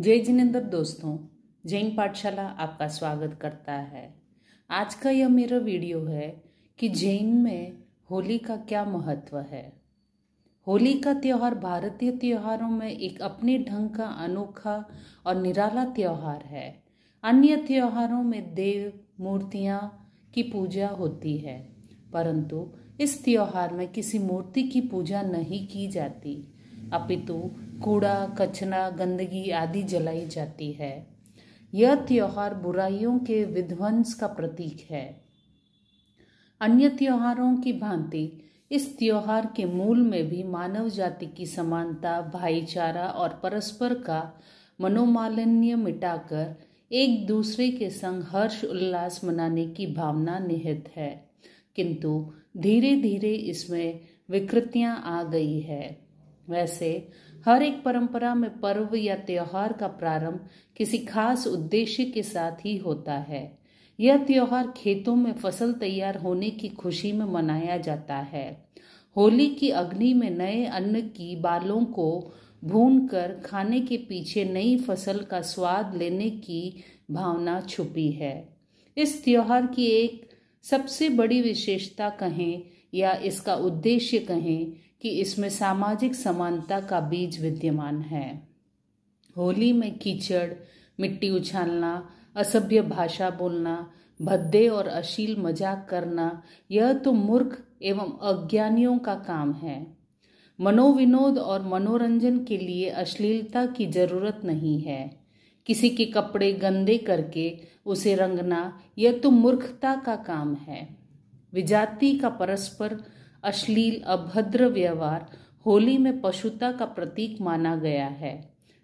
जय जिनेन्द्र दोस्तों, जैन पाठशाला आपका स्वागत करता है। आज का यह मेरा वीडियो है कि जैन में होली का क्या महत्व है। होली का त्यौहार भारतीय त्योहारों में एक अपने ढंग का अनोखा और निराला त्यौहार है। अन्य त्योहारों में देव, मूर्तियाँ की पूजा होती है, परंतु इस त्योहार में किसी मूर्ति की पूजा नहीं की जाती। अपितु कूड़ा कचरा गंदगी आदि जलाई जाती है। यह त्योहार बुराइयों के विध्वंस का प्रतीक है। अन्य त्योहारों की भांति, इस त्योहार के मूल में भी मानव जाति की समानता, भाईचारा और परस्पर का मनोमालिन्य मिटाकर एक दूसरे के संग हर्ष उल्लास मनाने की भावना निहित है। किंतु धीरे धीरे इसमें विकृतियाँ आ गई है। वैसे हर एक परंपरा में पर्व या त्योहार का प्रारंभ किसी खास उद्देश्य के साथ ही होता है। यह त्योहार खेतों में फ़सल तैयार होने की खुशी में मनाया जाता है। होली की अग्नि में नए अन्न की बालों को भून कर खाने के पीछे नई फ़सल का स्वाद लेने की भावना छुपी है। इस त्योहार की एक सबसे बड़ी विशेषता कहें या इसका उद्देश्य कहें कि इसमें सामाजिक समानता का बीज विद्यमान है। होली में कीचड़, मिट्टी उछालना, असभ्य भाषा बोलना, भद्दे और अशील मज़ाक करना, यह तो मूर्ख एवं अज्ञानियों का काम है। मनोविनोद और मनोरंजन के लिए अश्लीलता की ज़रूरत नहीं है। किसी के कपड़े गंदे करके उसे रंगना, यह तो मूर्खता का काम है। विजाति का परस्पर अश्लील अभद्र व्यवहार होली में पशुता का प्रतीक माना गया है।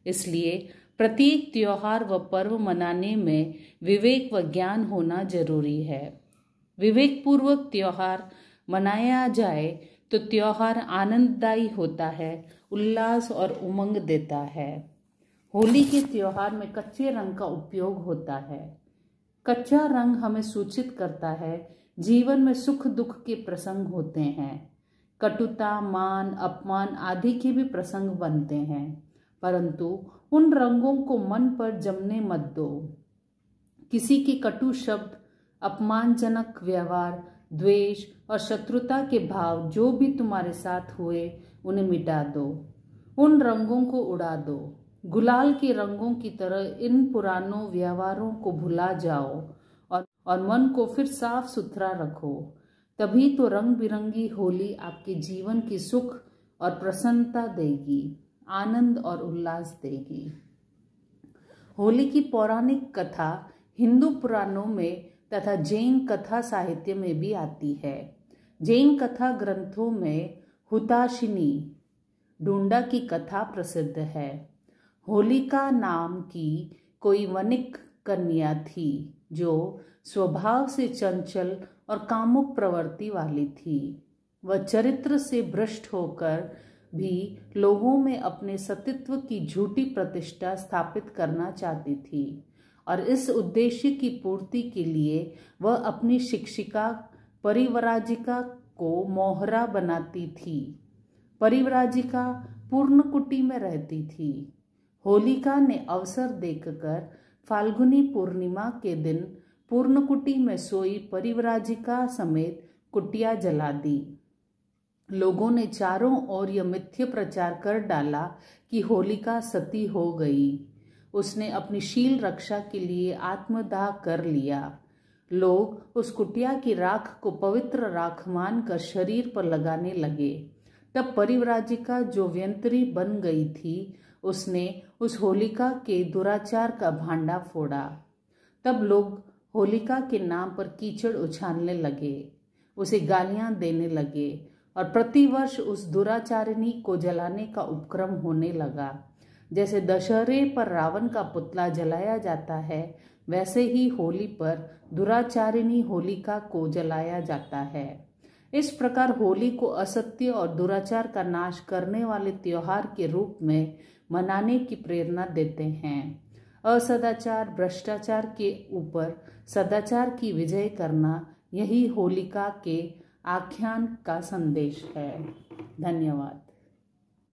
इसलिए प्रत्येक त्योहार व पर्व मनाने में विवेक व ज्ञान होना ज़रूरी है। विवेक पूर्वक त्योहार मनाया जाए तो त्योहार आनंददायी होता है, उल्लास और उमंग देता है। होली के त्योहार में कच्चे रंग का उपयोग होता है। कच्चा रंग हमें सूचित करता है जीवन में सुख दुख के प्रसंग होते हैं। कटुता, मान, अपमान आदि के भी प्रसंग बनते हैं। परंतु उन रंगों को मन पर जमने मत दो। किसी के कटु शब्द, अपमानजनक व्यवहार, द्वेष और शत्रुता के भाव जो भी तुम्हारे साथ हुए, उन्हें मिटा दो। उन रंगों को उड़ा दो। गुलाल के रंगों की तरह इन पुरानों व्यवहारों को भुला जाओ। और मन को फिर साफ़ सुथरा रखो। तभी तो रंग बिरंगी होली आपके जीवन की सुख और प्रसन्नता देगी, आनंद और उल्लास देगी। होली की पौराणिक कथा हिंदू पुराणों में तथा जैन कथा साहित्य में भी आती है। जैन कथा ग्रंथों में हुताशिनी डूंडा की कथा प्रसिद्ध है। होलिका नाम की कोई वनिक कन्या थी। जो स्वभाव से चंचल और कामुक प्रवृत्ति वाली थी। वह चरित्र से भ्रष्ट होकर भी लोगों में अपने सतित्व की झूठी प्रतिष्ठा स्थापित करना चाहती थी और इस उद्देश्य की पूर्ति के लिए वह अपनी शिक्षिका परिवराजिका को मोहरा बनाती थी। परिवराजिका पूर्ण कुटी में रहती थी। होलिका ने अवसर देखकर फाल्गुनी पूर्णिमा के दिन पूर्णकुटी में सोई परिवराजिका समेत कुटिया जला दी। लोगों ने चारों ओर यह मिथ्य प्रचार कर डाला कि होलिका सती हो गई। उसने अपनी शील रक्षा के लिए आत्मदाह कर लिया। लोग उस कुटिया की राख को पवित्र राख मानकर शरीर पर लगाने लगे। तब परिवराजिका जो व्यंतरी बन गई थी, उसने उस होलिका के दुराचार का भांडा फोड़ा। तब लोग होलिका के नाम पर कीचड़ उछालने लगे, उसे गालियाँ देने लगे और प्रतिवर्ष उस दुराचारिणी को जलाने का उपक्रम होने लगा। जैसे दशहरे पर रावण का पुतला जलाया जाता है, वैसे ही होली पर दुराचारिणी होलिका को जलाया जाता है। इस प्रकार होली को असत्य और दुराचार का नाश करने वाले त्योहार के रूप में मनाने की प्रेरणा देते हैं। असदाचार, भ्रष्टाचार के ऊपर सदाचार की विजय करना यही होलिका के आख्यान का संदेश है। धन्यवाद।